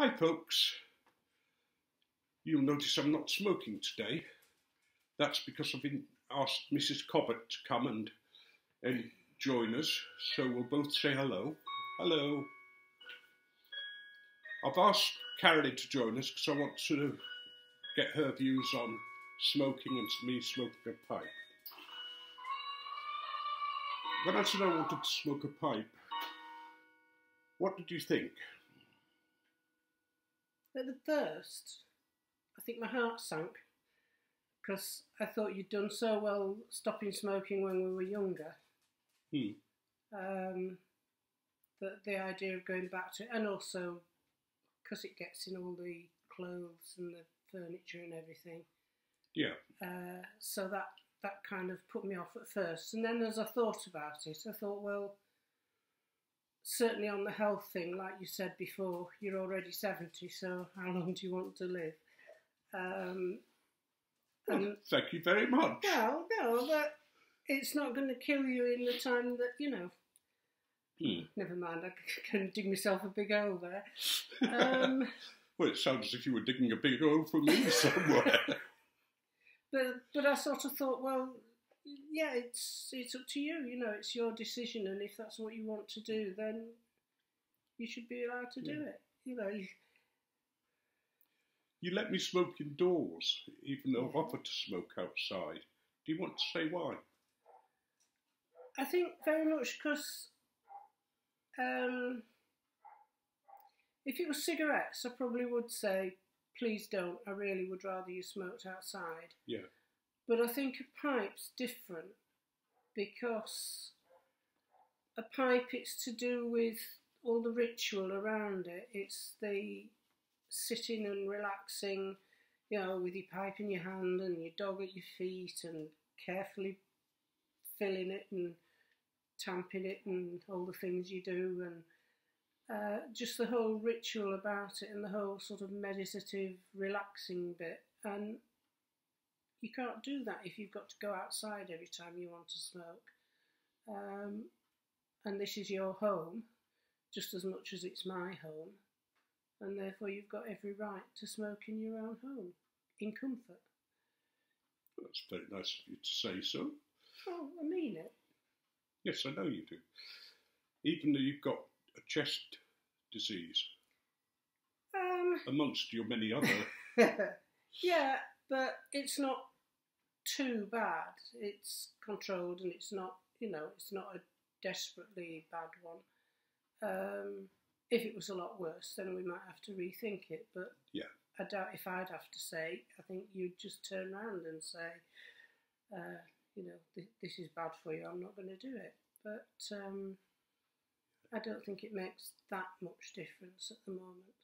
Hi, folks. You'll notice I'm not smoking today. That's because I've been asked Mrs. Cobbit to come and, and join us, so we'll both say hello. Hello. I've asked Carolyn to join us because I want to get her views on smoking and me smoking a pipe. When I said I wanted to smoke a pipe, what did you think? At the first, I think my heart sank because I thought you'd done so well stopping smoking when we were younger. Hmm. Um, that the idea of going back to, and also because it gets in all the clothes and the furniture and everything. Yeah. Uh, so that that kind of put me off at first, and then as I thought about it, I thought, well, certainly on the health thing, like you said before, you're already seventy, so how long do you want to live? Um, Well, thank you very much. well, no, but it's not going to kill you in the time that you know. Hmm. Never mind, I can dig myself a big hole there. Um, Well, it sounds as if you were digging a big hole for me somewhere. but but I sort of thought, well, yeah, it's it's up to you. You know, it's your decision, and if that's what you want to do, then you should be allowed to do Yeah. it. You know, you- you let me smoke indoors, even though I've offered to smoke outside. Do you want to say why? I think very much because um, if it was cigarettes, I probably would say, please don't. I really would rather you smoked outside. Yeah. But I think a pipe's different because a pipe, it's to do with all the ritual around it. It's the sitting and relaxing, you know, with your pipe in your hand and your dog at your feet and carefully filling it and tamping it and all the things you do and uh, just the whole ritual about it and the whole sort of meditative relaxing bit and you can't do that if you've got to go outside every time you want to smoke um, and this is your home just as much as it's my home and therefore you've got every right to smoke in your own home in comfort That's very nice of you to say so. oh I mean it Yes, I know you do. Even though you've got a chest disease, um, amongst your many other. yeah, but it's not too bad. It's controlled and it's not, you know, it's not a desperately bad one. Um, if it was a lot worse, then we might have to rethink it. But Yeah. I doubt if I'd have to say, I think you'd just turn around and say, uh, you know, th- this is bad for you, I'm not going to do it. But um, I don't think it makes that much difference at the moment.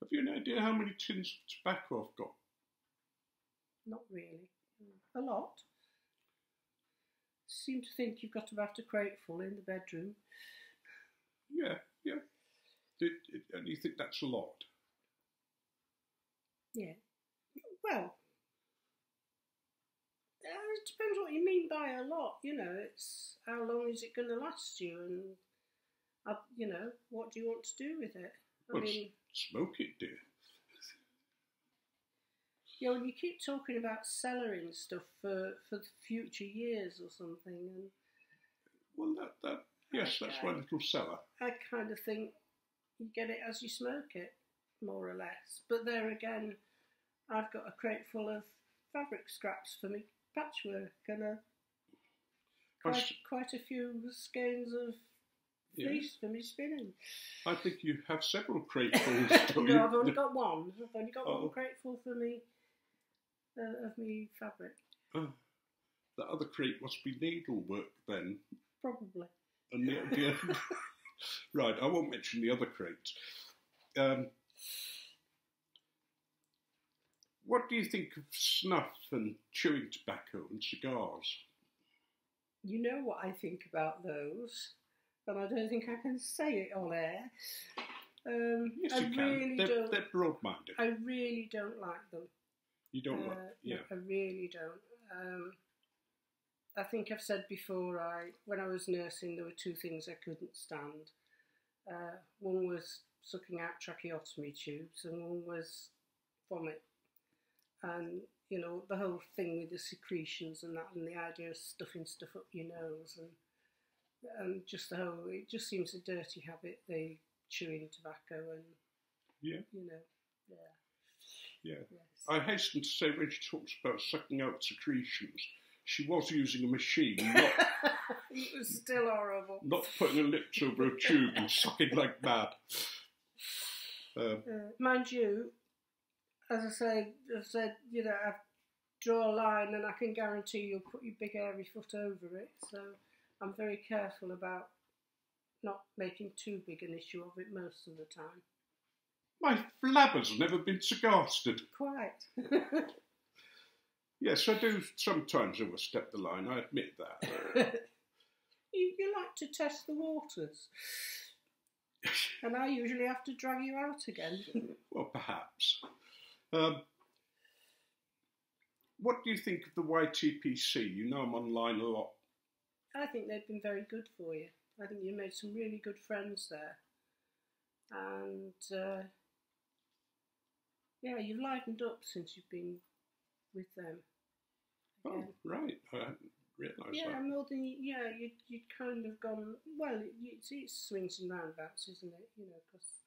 Have you an idea how many tins of tobacco I've got? Not really. A lot. Seem to think you've got about a crate full in the bedroom. Yeah, yeah. Did, and you think that's a lot? Yeah. Well, uh, it depends what you mean by a lot. You know, it's how long is it going to last you, and uh, you know, what do you want to do with it? I Well, mean, Smoke it, dear. You know, when you keep talking about cellaring stuff for for the future years or something, and Well, that, that yes, that's my little cellar. I kind of think you get it as you smoke it, more or less. But there again, I've got a crate full of fabric scraps for me patchwork and a quite, quite a few skeins of Yeah. fleece for me spinning. I think you have several cratefuls. no, you? I've only got one. I've only got Oh. one crate full for me uh, of me fabric, Oh, the other crate must be needlework then. probably. And the, the right, I won't mention the other crates. Um, what do you think of snuff and chewing tobacco and cigars? You know what I think about those, but I don't think I can say it on air. Um, Yes, I you can. really they're, don't. they're broad-minded. I really don't like them. You don't Uh, yeah. no, I really don't. Um, I think I've said before. I when I was nursing, there were two things I couldn't stand. Uh, one was sucking out tracheotomy tubes, and one was vomit. And you know the whole thing with the secretions and that, and the idea of stuffing stuff up your nose, and and just the whole it just seems a dirty habit. The chewing tobacco and Yeah. you know, yeah, Yeah. yes. I hasten to say when she talks about sucking out secretions, she was using a machine, not, it was still horrible. not putting her lips over a tube and sucking like mad. Um, Uh, mind you, as I say, I've said, you know, I draw a line and I can guarantee you'll put your big hairy foot over it. So I'm very careful about not making too big an issue of it most of the time. My flabbers have never been so. Quite. Yes, I do sometimes overstep the line, I admit that. you, you like to test the waters. And I usually have to drag you out again. Well, perhaps. Um, what do you think of the YTPC? You know I'm online a lot. I think they've been very good for you. I think you made some really good friends there. And uh, yeah, you've livened up since you've been with them. Oh, right. I hadn't realised Yeah, that. more than yeah, you you kind of gone well. It's, it's swings and roundabouts, isn't it? You know, 'cause-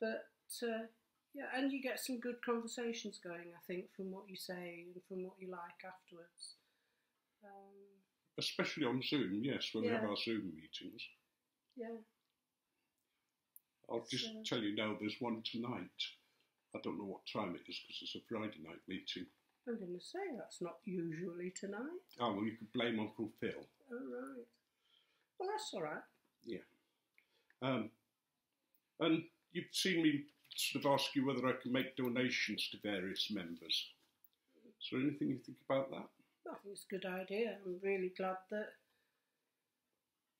but uh, yeah, and you get some good conversations going. I think from what you say and from what you like afterwards. Um, Especially on Zoom, yes, when we have our Zoom meetings. yeah, I'll just So- tell you now, there's one tonight. I don't know what time it is because it's a Friday night meeting. I'm going to say that's not usually tonight. Oh, well, you could blame Uncle Phil. Oh right. Well, that's all right. Yeah. Um, and you've seen me sort of ask you whether I can make donations to various members. Is there anything you think about that? I think it's a good idea. I'm really glad that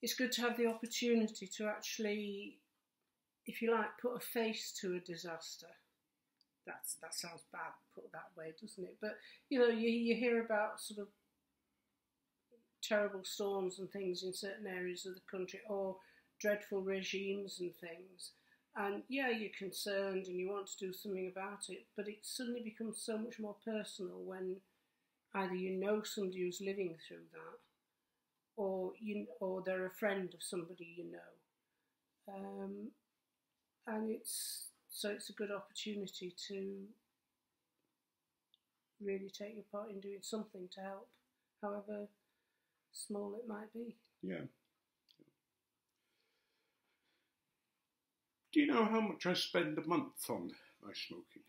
it's good to have the opportunity to actually, if you like, put a face to a disaster. That's that sounds bad put that way, doesn't it? But you know, you you hear about sort of terrible storms and things in certain areas of the country, or dreadful regimes and things. And yeah, you're concerned and you want to do something about it, but it suddenly becomes so much more personal when either you know somebody who's living through that, or you or they're a friend of somebody you know, um, and it's so it's a good opportunity to really take your part in doing something to help, however small it might be. Yeah. Do you know how much I spend a month on my smoking?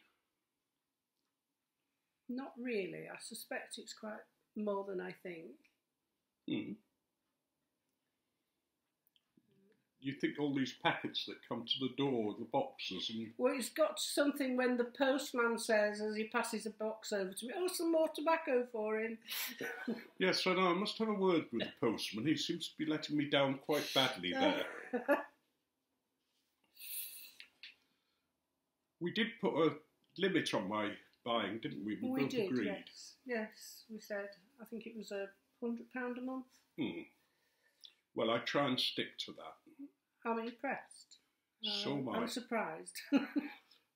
Not really. I suspect it's quite more than I think. Hmm. You think all these packets that come to the door, the boxes, and Well, it's got something when the postman says as he passes a box over to me, "Oh, some more tobacco for him." yes, I know. I must have a word with the postman. He seems to be letting me down quite badly there. We did put a limit on my buying, didn't we? We, we both did, agreed. yes, yes. We said I think it was a hundred pound a month. Hmm. Well, I try and stick to that. I'm impressed. So Uh, am I. I'm surprised.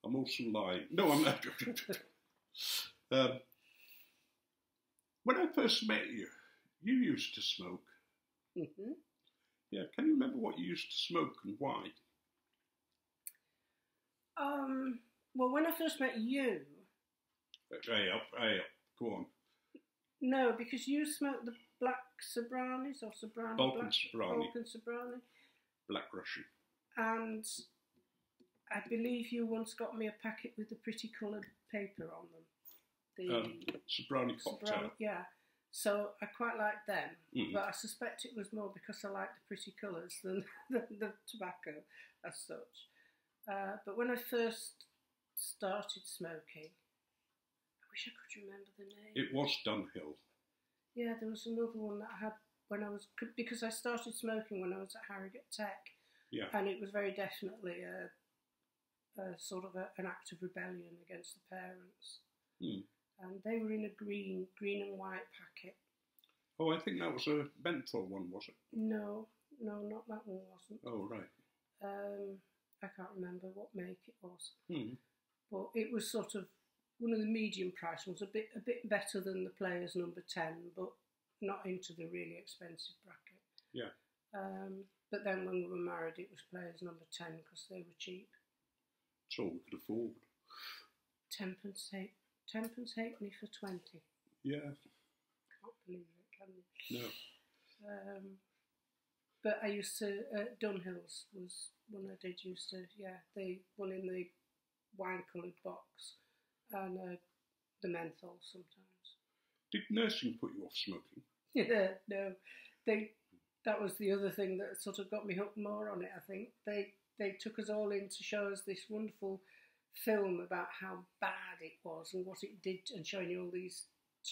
I'm also lying. No, I'm not. um, when I first met you, you used to smoke. hmm Yeah, can you remember what you used to smoke and why? Um. Well, when I first met you, Hey up, hey up. Go on. No, because you smoked the black Sobranies or Sobranie. Balkan black, Sobranie. Balkan Sobranie. Black Russian. and I believe you once got me a packet with the pretty coloured paper on them. The Um, Sobranie cocktail. Yeah. So I quite like them, Mm. but I suspect it was more because I like the pretty colours than the, the tobacco as such. Uh, but when I first started smoking, wish I could remember the name. It was Dunhill. Yeah, there was another one that I had when I was because I started smoking when I was at Harrogate Tech, Yeah. and it was very definitely a, a sort of a, an act of rebellion against the parents. Hmm. And they were in a green, green and white packet. Oh, I think that was a menthol one, was it? No, no, not that one wasn't. Oh, right. Um, I can't remember what make it was, Hmm. but it was sort of one of the medium price ones, a bit a bit better than the Players number ten, but not into the really expensive bracket. Yeah. Um, but then when we were married, it was Players number ten because they were cheap. That's all we could afford. Tenpence half, tenpence halfpenny for twenty. Yeah. Can't believe it, can you? No. Um, but I used to uh, Dunhills was one I did used to yeah the one in the wine coloured box and uh, the menthol sometimes. Did nursing put you off smoking? Yeah, no, they that was the other thing that sort of got me hooked more on it. I think they they took us all in to show us this wonderful film about how bad it was and what it did, and showing you all these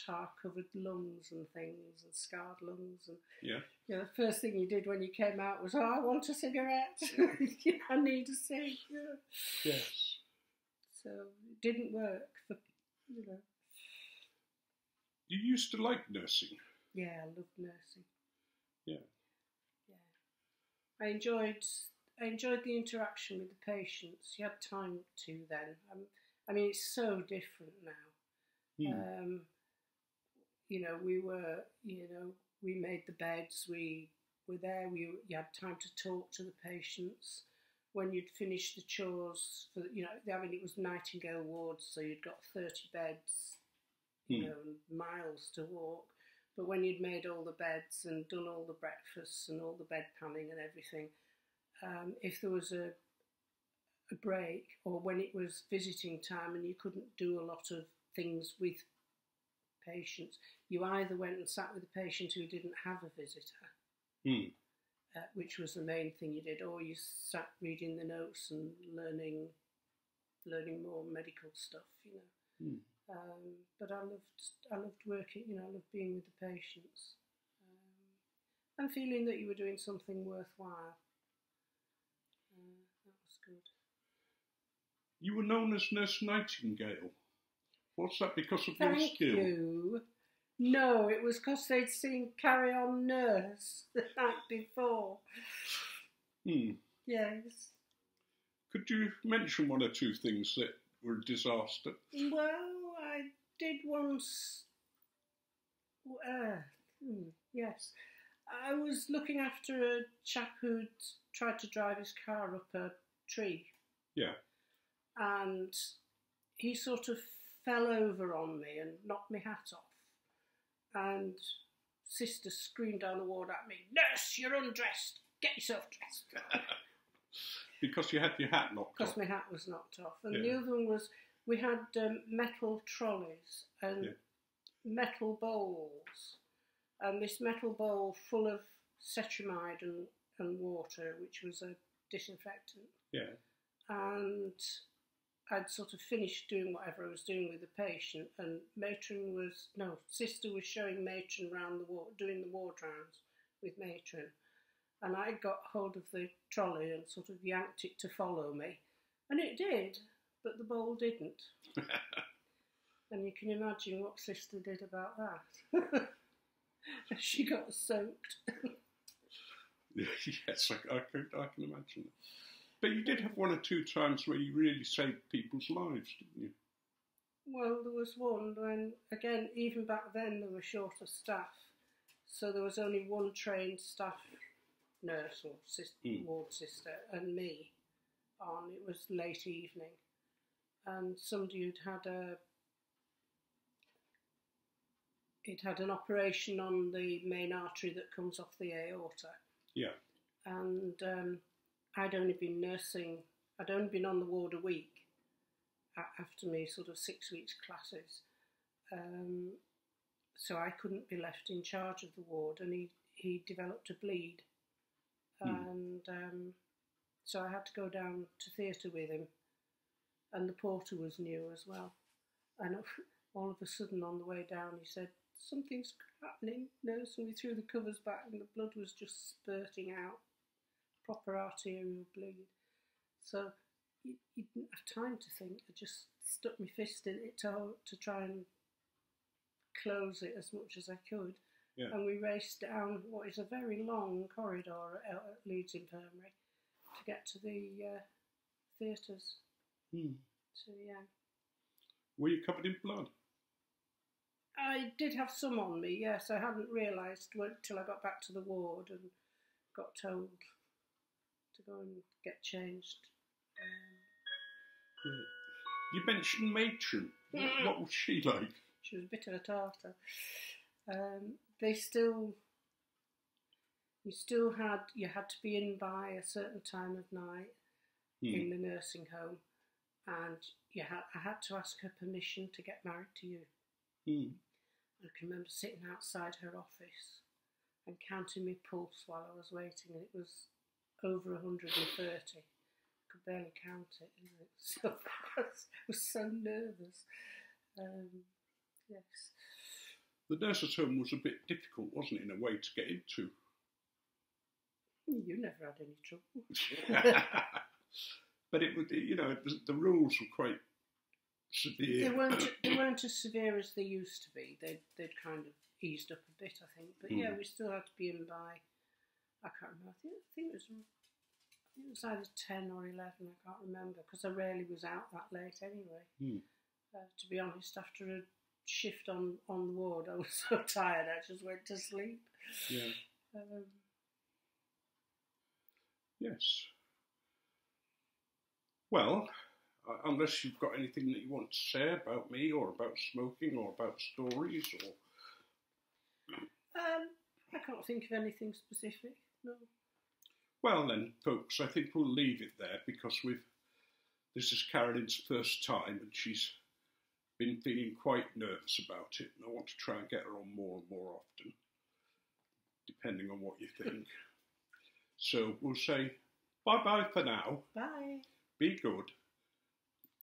tar covered lungs and things and scarred lungs and Yeah. yeah, the first thing you did when you came out was, "Oh, I want a cigarette. I need a cig." Yeah. Yes. So it didn't work for you know. You used to like nursing. Yeah, I loved nursing. Yeah. Yeah, I enjoyed I enjoyed the interaction with the patients. You had time to then. Um, I mean, it's so different now. Hmm. Um, you know, we were, you know, we made the beds. We were there. We you had time to talk to the patients. When you'd finished the chores, for you know, I mean, it was Nightingale wards, so you'd got thirty beds, you Hmm. know, miles to walk. But when you'd made all the beds and done all the breakfasts and all the bed panning and everything, um, if there was a a break or when it was visiting time and you couldn't do a lot of things with patients, you either went and sat with a patient who didn't have a visitor, Hmm. Uh, which was the main thing you did, or you sat reading the notes and learning learning more medical stuff, you know. Hmm. Um, but I loved I loved working, you know, I loved being with the patients um, and feeling that you were doing something worthwhile. Uh, that was good. You were known as Nurse Nightingale. What's that because of your Thank skill? you. No, it was because they'd seen Carry On Nurse the night before. Hmm. Yes. Could you mention one or two things that were a disaster? Well, I did once. Uh, hmm, yes. I was looking after a chap who'd tried to drive his car up a tree Yeah. and he sort of fell over on me and knocked my hat off. And sister screamed down the ward at me, Nurse, you're undressed. Get yourself dressed. Because you had your hat knocked Because off. my hat was knocked off. And the other one was we had um, metal trolleys and Yeah. metal bowls. And this metal bowl full of cetrimide and, and water, which was a disinfectant. Yeah. and I'd sort of finished doing whatever I was doing with the patient, and matron was no sister was showing matron round the ward, doing the ward rounds with matron, and I got hold of the trolley and sort of yanked it to follow me, and it did, but the bowl didn't, and you can imagine what sister did about that. she got soaked. yes, I, I, can, I can imagine that. But you did have one or two times where you really saved people's lives, didn't you? Well, there was one when, again, even back then they were short of staff, so there was only one trained staff nurse or sis- Mm. ward sister and me on. It was late evening, and somebody who'd had a it had an operation on the main artery that comes off the aorta, Yeah. and um, I'd only been nursing. I'd only been on the ward a week after me sort of six weeks classes, um, so I couldn't be left in charge of the ward, and he he developed a bleed, Hmm. and um, so I had to go down to theatre with him, and the porter was new as well, and all of a sudden on the way down he said something's happening, nurse, and we threw the covers back, and the blood was just spurting out, proper arterial bleed. So you, you didn't have time to think. I just stuck my fist in it to, to try and close it as much as I could. Yeah. And we raced down what is a very long corridor at, at Leeds Infirmary to get to the uh, theatres. Hmm. So yeah, Were you covered in blood? I did have some on me. Yes, I hadn't realised until I got back to the ward and got told to go and get changed. Um, You mentioned matron. What, was she like? she was a bit of a tartar. Um, they still, you still had, you had to be in by a certain time of night Hmm. in the nursing home, and you had, I had to ask her permission to get married to you. Hmm. I can remember sitting outside her office and counting my pulse while I was waiting, and it was over 130. I could barely count it. Know, so I was, so nervous. Um, yes. The nurses' home was a bit difficult, wasn't it, in a way to get into? You never had any trouble. but it was, you know, it was, the rules were quite severe. They weren't they weren't as severe as they used to be. They they'd kind of eased up a bit, I think. But yeah, Mm. we still had to be in by. I can't remember. I think, I think it was. I think it was either ten or eleven. I can't remember because I rarely was out that late anyway. Hmm. Uh, to be honest, after a shift on on the ward, I was so tired I just went to sleep. Yeah. Um, Yes. Well, uh, unless you've got anything that you want to say about me or about smoking or about stories or. um, I can't think of anything specific. No. Well, then, folks, I think we'll leave it there because we've. This is Carolyn's first time and she's been feeling quite nervous about it, and I want to try and get her on more and more often, depending on what you think. so we'll say bye bye for now. Bye. Be good.